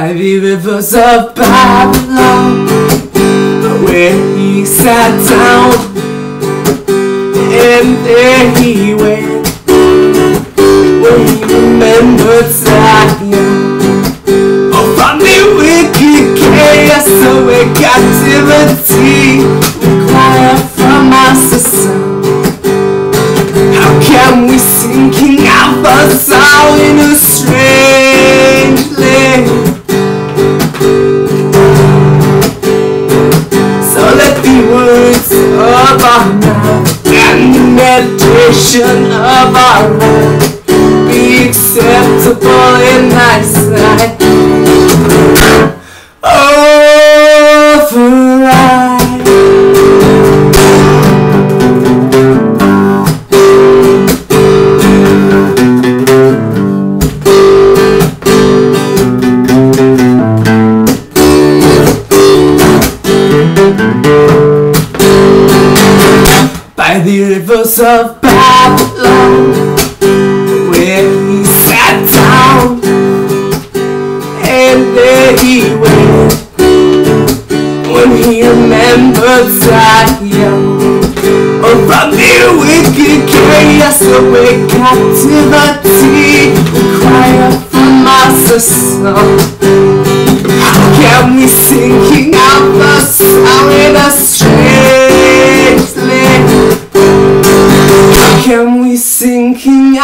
by the rivers of Babylon, where he sat down, and there he went, when he remembered Zion. Oh, from the wicked chaos away captivity, we out from our sound. How can we sing King Alpha's song in a strange of our mouth and the meditation of our heart be acceptable in thy sight. Oh, by the rivers of Babylon, where he sat down, and there he went when he remembered Zion. Oh, from the wicked chaos away captivity, cry out from our song. How can we sing King Alpha How can we